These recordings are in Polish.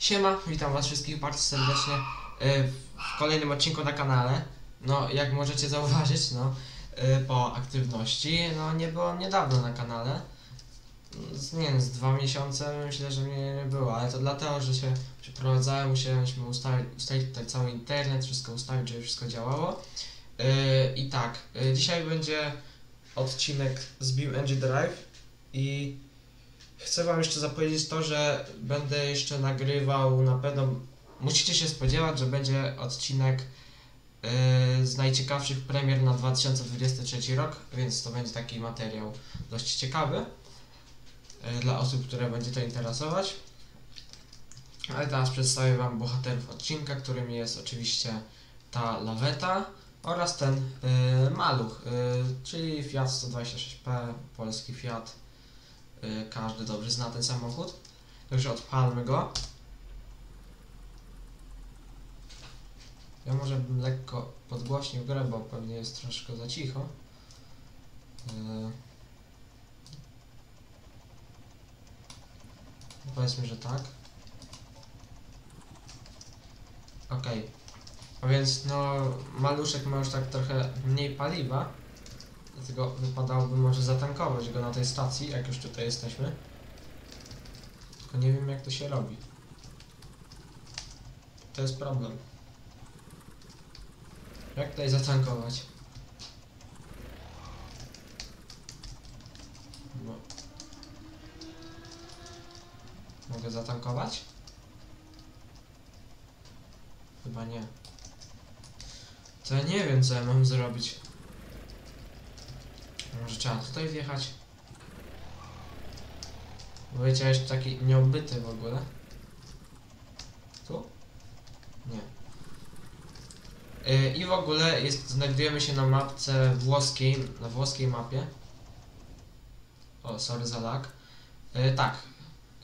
Siema, witam was wszystkich bardzo serdecznie e, w kolejnym odcinku na kanale. No, jak możecie zauważyć, no, e, po aktywności, no, nie było mnie dawno na kanale. Nie wiem, z dwa miesiące myślę, że mnie nie było, ale to dlatego, że się przeprowadzałem, musieliśmy ustalić, tutaj cały internet, wszystko ustawić, żeby wszystko działało. E, I tak, dzisiaj będzie odcinek z BeamNG Drive i Chcę wam jeszcze zapowiedzieć to, że będę jeszcze nagrywał na pewno. Musicie się spodziewać, że będzie odcinek yy, z najciekawszych premier na 2023 rok, więc to będzie taki materiał dość ciekawy yy, dla osób, które będzie to interesować. Ale teraz przedstawię wam bohaterów odcinka, którym jest oczywiście ta laweta oraz ten yy, maluch, czyli Fiat 126P, polski Fiat. Y, każdy dobrze zna ten samochód. Także odpalmy go. Ja może bym lekko podgłośnił grę, bo pewnie jest troszkę za cicho. Yy. Powiedzmy, że tak. Okay. A więc no, maluszek ma już tak trochę mniej paliwa. Dlatego wypadałoby może zatankować go na tej stacji, jak już tutaj jesteśmy. Tylko nie wiem jak to się robi. To jest problem. Jak tutaj zatankować? Bo... Mogę zatankować? Chyba nie. To ja nie wiem co ja mam zrobić. Może trzeba tutaj wjechać? Bo wiecie, jest taki nieobyty w ogóle. Tu? Nie. Yy, I w ogóle jest, znajdujemy się na mapce włoskiej, na włoskiej mapie. O, sorry za lag. Yy, tak.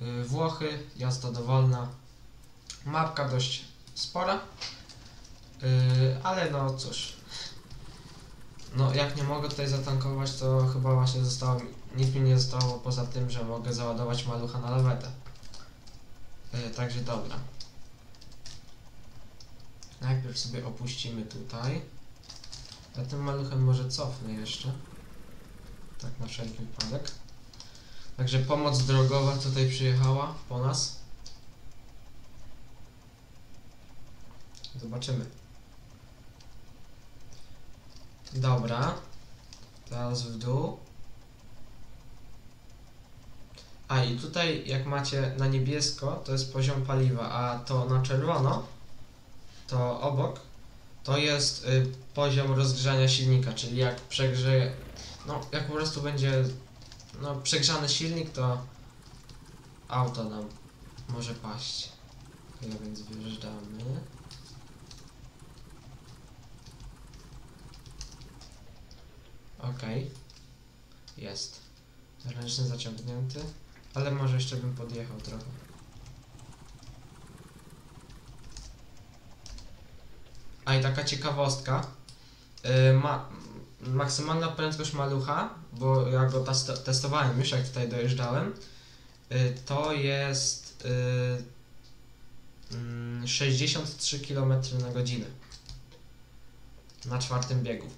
Yy, Włochy, jazda dowolna. Mapka dość spora. Yy, ale no cóż, no, jak nie mogę tutaj zatankować, to chyba właśnie zostało mi, nic mi nie zostało poza tym, że mogę załadować malucha na lawetę. Yy, także dobra. Najpierw sobie opuścimy tutaj. Ja tym maluchem może cofnę jeszcze. Tak na wszelki wypadek. Także pomoc drogowa tutaj przyjechała po nas. Zobaczymy. Dobra. Teraz w dół. A i tutaj jak macie na niebiesko, to jest poziom paliwa, a to na czerwono, to obok, to jest y, poziom rozgrzania silnika, czyli jak przegrzeje, no jak po prostu będzie no, przegrzany silnik, to auto nam może paść. Ja więc wyjeżdżamy. Okej. Jest. Ręczny zaciągnięty. Ale może jeszcze bym podjechał trochę. A i taka ciekawostka. Yy, ma, maksymalna prędkość malucha, bo ja go testo testowałem już jak tutaj dojeżdżałem, yy, to jest yy, 63 km na godzinę na czwartym biegu.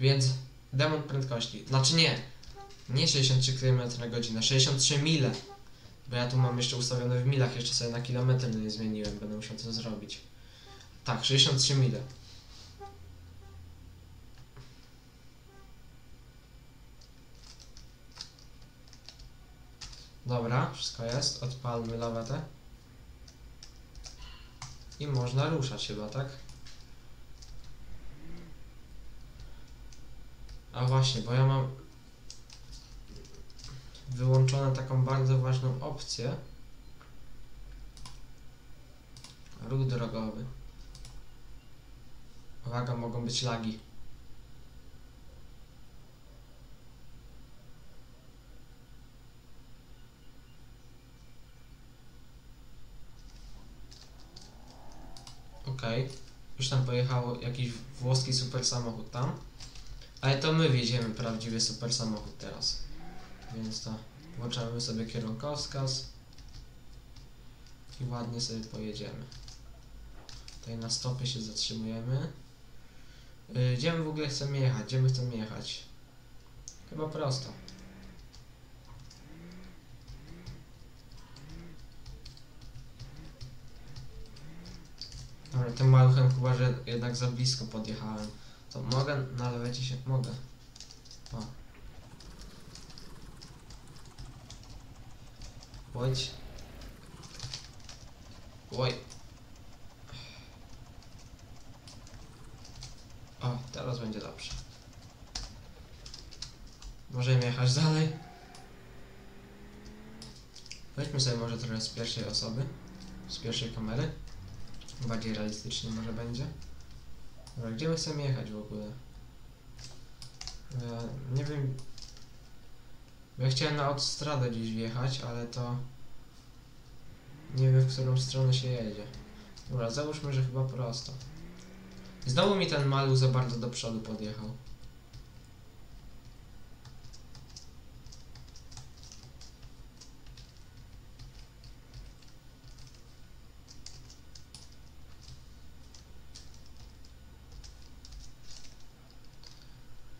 Więc demon prędkości. Znaczy nie. Nie 63 km na godzinę, 63 mile. Bo ja tu mam jeszcze ustawione w milach, jeszcze sobie na kilometr nie zmieniłem, będę musiał to zrobić. Tak, 63 mile. Dobra, wszystko jest. Odpalmy lawetę. I można ruszać chyba, tak? A właśnie, bo ja mam wyłączone taką bardzo ważną opcję. Ruch drogowy. Uwaga, mogą być lagi. Okej. Okay. Już tam pojechało jakiś włoski super samochód tam. Ale to my wieziemy prawdziwy super samochód teraz. Więc to włączamy sobie kierunkowskaz. i ładnie sobie pojedziemy. Tutaj na stopie się zatrzymujemy. Yy, gdzie my w ogóle chcemy jechać? Gdzie my chcemy jechać? Chyba prosto. Dobra, tym maluchem chyba, że jednak za blisko podjechałem. To mogę na lewecie się... Mogę. O. Łódź. Oj. O, teraz będzie dobrze. Możemy jechać dalej. Weźmy sobie może trochę z pierwszej osoby. Z pierwszej kamery. Bardziej realistycznie może będzie. Dobra, gdzie my chcemy jechać w ogóle? Ja nie wiem. Ja chciałem na autostradę gdzieś wjechać, ale to... Nie wiem, w którą stronę się jedzie. Dobra, załóżmy, że chyba prosto. Znowu mi ten maluch za bardzo do przodu podjechał.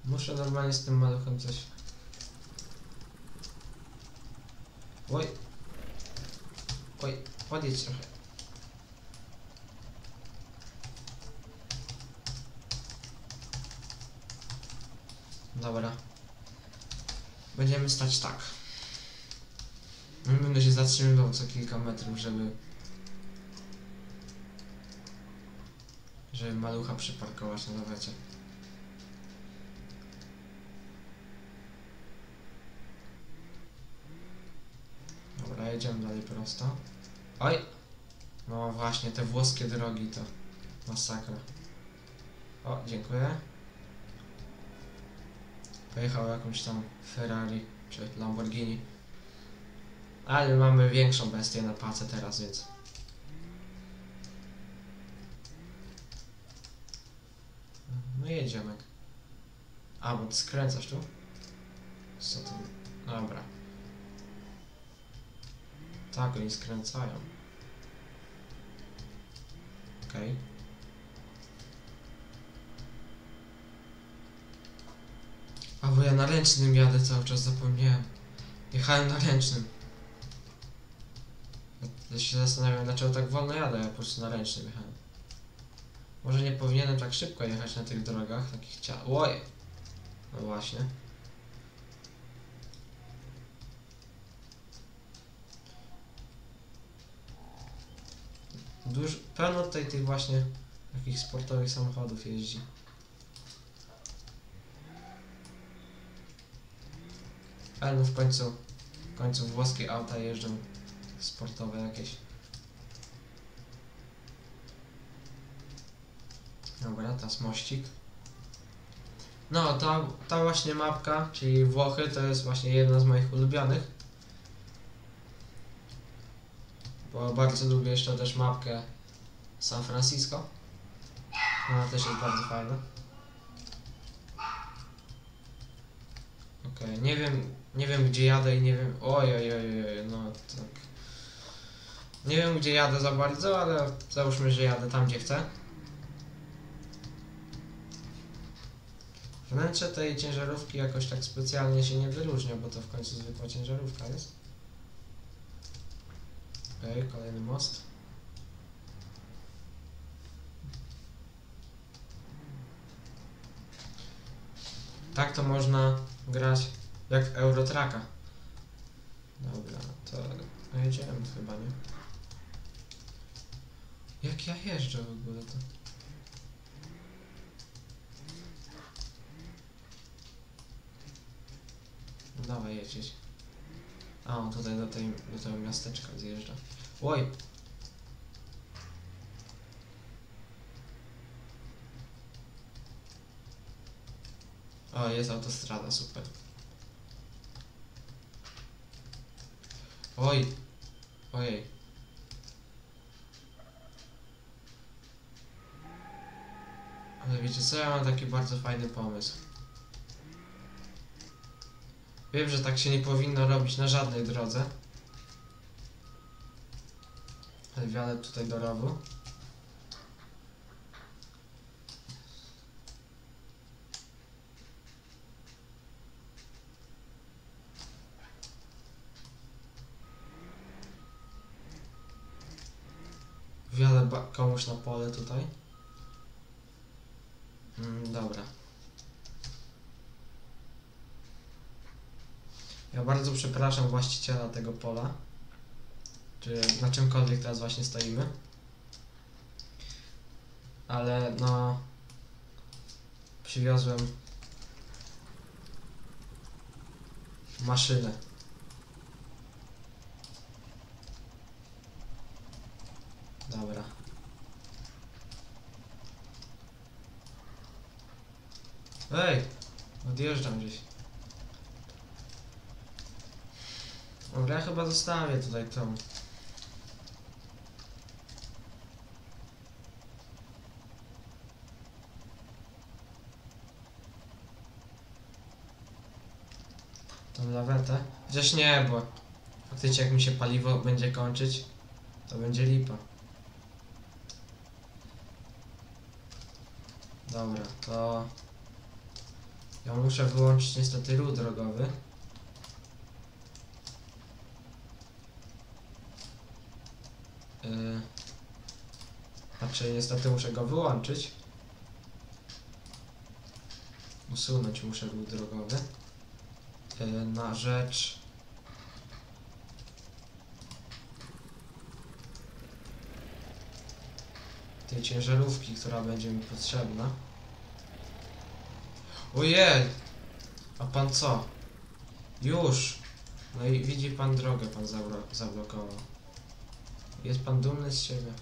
Muszę normalnie z tym maluchem coś... Oj. Oj, podjedź trochę. Dobra. Będziemy stać tak. Będę się zatrzymywał co kilka metrów, żeby... Żeby malucha przyparkować na lawecie. Dobra, jedziemy dalej prosto. Oj! No właśnie, te włoskie drogi to masakra. O, dziękuję. Pojechał jakąś tam Ferrari czy Lamborghini. Ale mamy większą bestię na pace teraz, więc... No jedziemy. A, bo skręcasz tu? Co to? Dobra. Tak, oni skręcają. Okej. A bo ja na ręcznym jadę cały czas, zapomniałem. Jechałem na ręcznym. Ja się zastanawiam, dlaczego tak wolno jadę, ja po prostu na ręcznym jechałem. Może nie powinienem tak szybko jechać na tych drogach, takich cia... Oj! No właśnie. Duż, pełno tutaj tych właśnie takich sportowych samochodów jeździ. Ale no w końcu, w końcu włoskie auta jeżdżą sportowe jakieś. Dobra, teraz mościk. No, ta, ta właśnie mapka, czyli Włochy, to jest właśnie jedna z moich ulubionych. Bo bardzo lubię jeszcze też mapkę San Francisco. Ona też jest bardzo fajna. Okej, nie wiem, nie wiem gdzie jadę i nie wiem. Oj, oj, oj, oj, no tak. Nie wiem gdzie jadę za bardzo, ale załóżmy, że jadę tam gdzie chcę. Wnętrze tej ciężarówki jakoś tak specjalnie się nie wyróżnia, bo to w końcu zwykła ciężarówka jest. Okej, kolejny most. Tak to można grać jak Eurotraka. Dobra, to no jedziemy chyba, nie? Jak ja jeżdżę w ogóle to? Dawaj jeździć. A, on tutaj do, tej, do tego miasteczka zjeżdża. Oj! O, jest autostrada, super. Oj! Ojej. Ale wiecie co, ja mam taki bardzo fajny pomysł. Wiem, że tak się nie powinno robić na żadnej drodze. Wjadę tutaj do rowu. Wjadę ba- komuś na pole tutaj. Mm, dobra. Ja bardzo przepraszam właściciela tego pola. Czy na czymkolwiek teraz właśnie stoimy. Ale no. Przywiozłem maszynę. Dobra. Ej! Odjeżdżam gdzieś. Dobra, ja chyba zostawię tutaj tą. Tą lawetę. Chociaż nie, bo faktycznie jak mi się paliwo będzie kończyć, to będzie lipa. Dobra, to ja muszę wyłączyć niestety ruch drogowy. Yy, znaczy niestety muszę go wyłączyć. Usunąć muszę ruch drogowy. Yy, na rzecz tej ciężarówki, która będzie mi potrzebna. Ojej! A pan co? Już! No i widzi pan drogę, pan zablo zablokował. Jest pan dumny z siebie?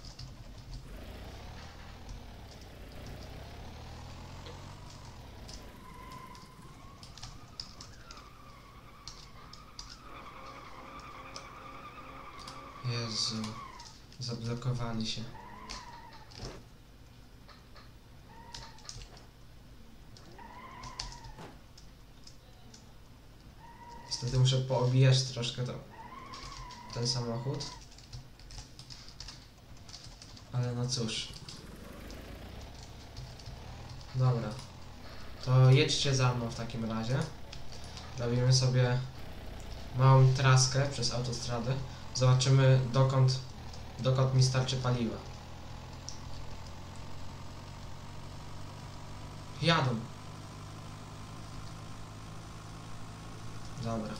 Jezu, zablokowali się. Niestety muszę poobijać troszkę to, ten samochód. Ale no cóż. Dobra. To jedźcie za mną w takim razie. Robimy sobie małą traskę przez autostradę. Zobaczymy dokąd, dokąd mi starczy paliwa. Jadą. Dobra.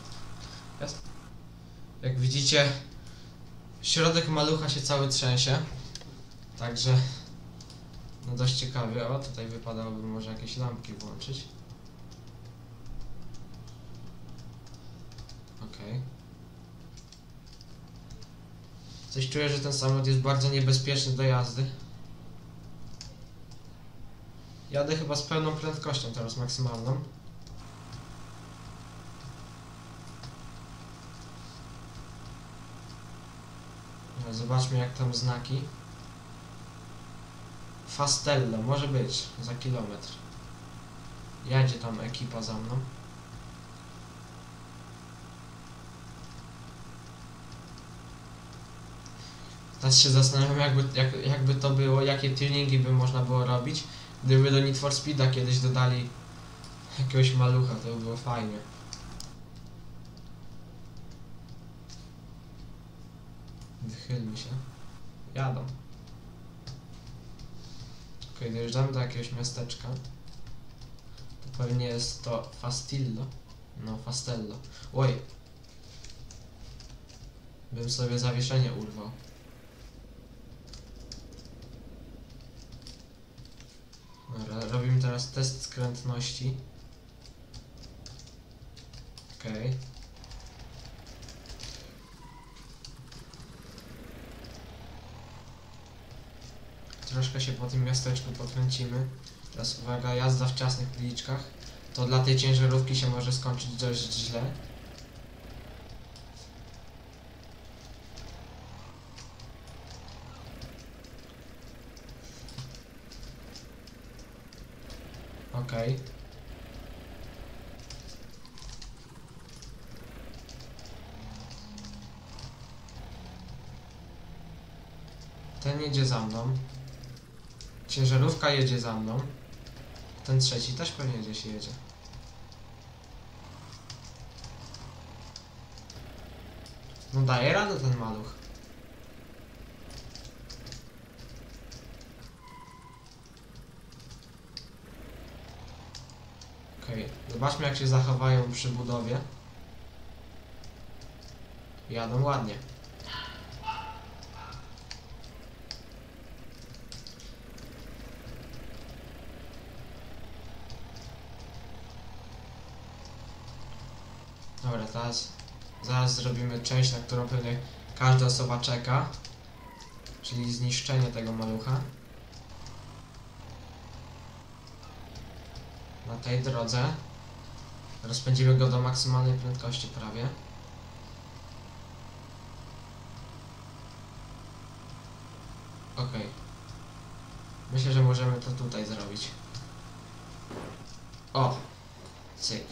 Jest. Jak widzicie, środek malucha się cały trzęsie. Także, no dość ciekawie. O, tutaj wypadałoby może jakieś lampki włączyć. Okej. Coś czuję, że ten samochód jest bardzo niebezpieczny do jazdy. Jadę chyba z pełną prędkością teraz, maksymalną. No, Zobaczmy jak tam znaki. Fastello, może być, za kilometr. Jadzie tam ekipa za mną. Teraz się zastanawiam jakby, jak, jakby to było, jakie tuningi by można było robić, gdyby do Need for Speeda kiedyś dodali jakiegoś malucha, to by było fajnie. Wychylmy się. Jadą. Okej, dojeżdżamy do jakiegoś miasteczka. To pewnie jest to Fastillo. No, Fastello. Oj! Bym sobie zawieszenie urwał. Dobra, robimy teraz test skrętności. Okej. Troszkę się po tym miasteczku pokręcimy. Teraz uwaga, jazda w ciasnych pliczkach. To dla tej ciężarówki się może skończyć dość źle. Okej. Ten jedzie za mną. Ciężarówka jedzie za mną. Ten trzeci też pewnie gdzieś jedzie. No daje radę ten maluch. Okej, zobaczmy jak się zachowają przy budowie. Jadą ładnie. Dobra, teraz zaraz zrobimy część, na którą pewnie każda osoba czeka. Czyli zniszczenie tego malucha. Na tej drodze rozpędzimy go do maksymalnej prędkości prawie. Okej. Myślę, że możemy to tutaj zrobić. O! Cyk.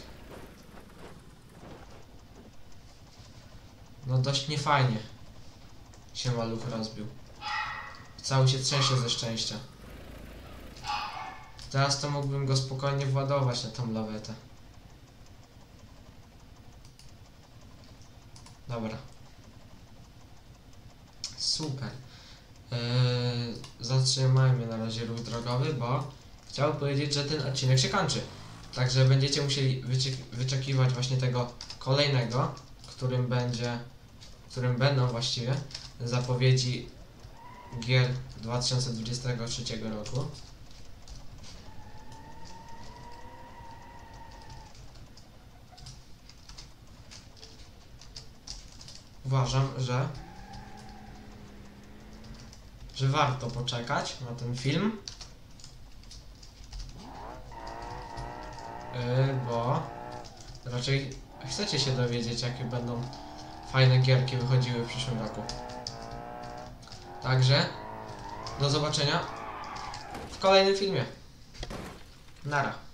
No dość niefajnie się maluch rozbił. Cały się trzęsie ze szczęścia. Teraz to mógłbym go spokojnie władować na tą lawetę. Dobra. Super. Zatrzymajmy na razie ruch drogowy, bo chciałbym powiedzieć, że ten odcinek się kończy. Także będziecie musieli wyczekiwać właśnie tego kolejnego, którym będzie, którym będą właściwie zapowiedzi gier 2023 roku. Uważam, że że warto poczekać na ten film. Yy, bo raczej chcecie się dowiedzieć, jakie będą fajne gierki wychodziły w przyszłym roku. Także do zobaczenia w kolejnym filmie. Nara.